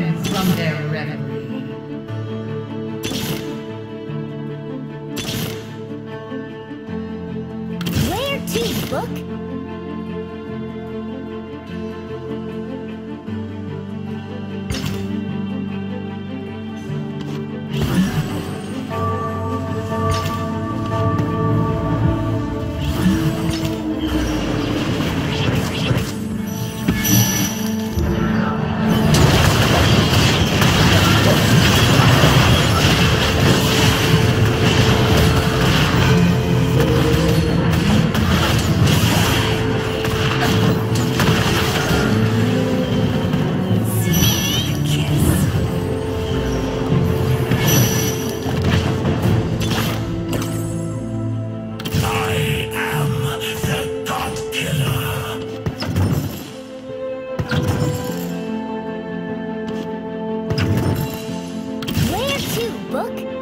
them from their reverie. Where to, Book? Book?